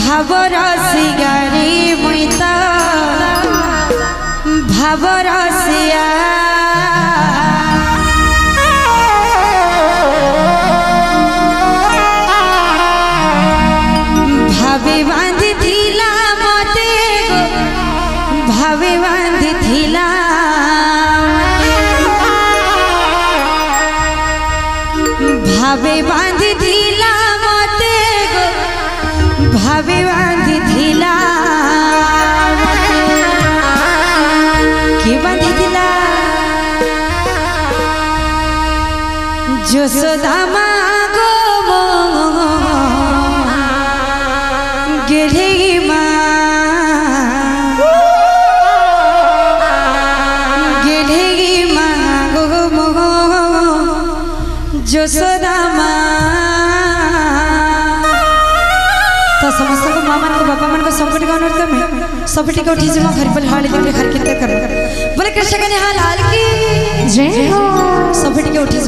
ভাবর সিগারি মুইতা ভাবর সিয়া तो समस्त को मामा मान बापा को सबकटी का अनुरोध में उठी घर पर हाल घर कर बोले कृष्ण निहाल हाल की जय हो उठी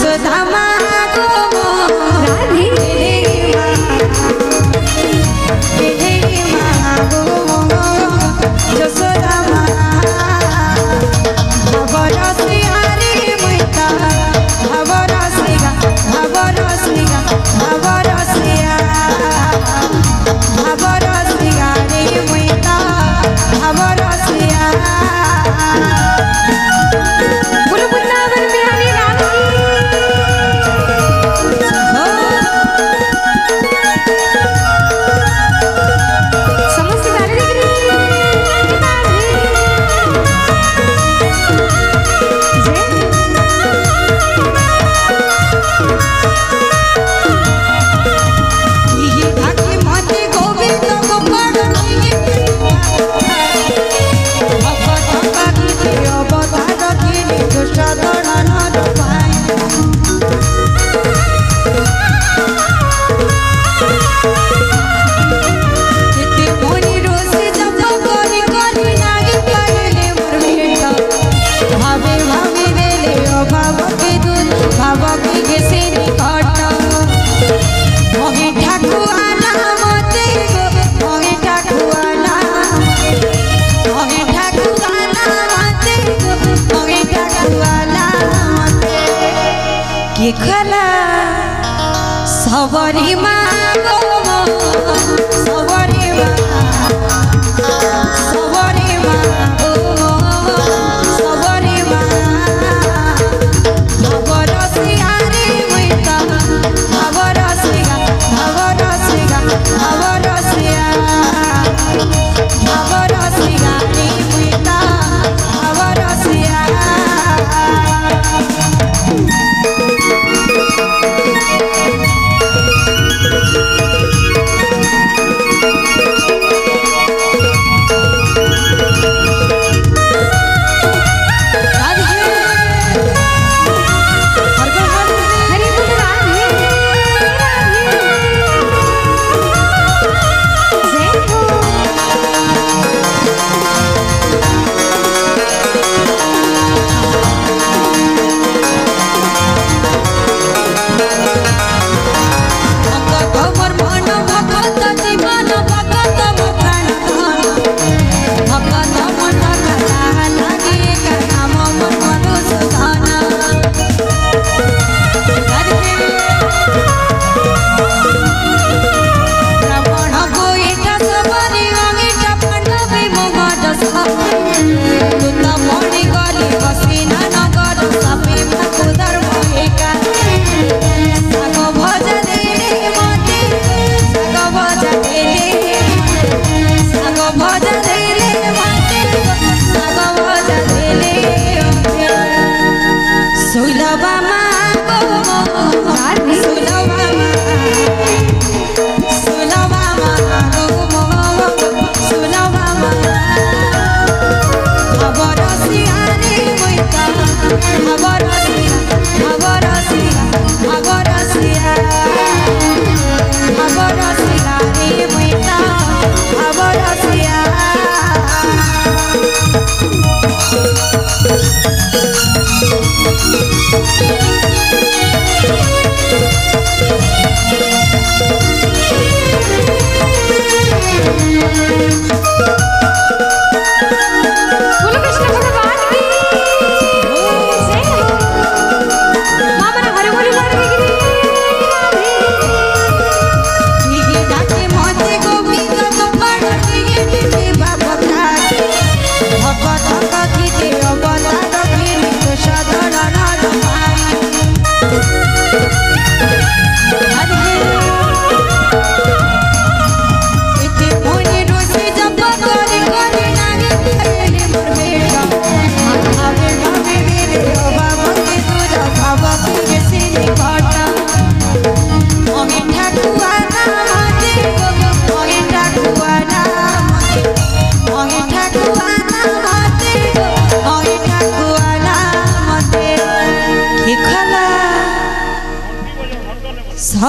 Sudhama Oh,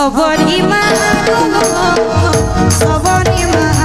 Savarima, Savarima, Savarima.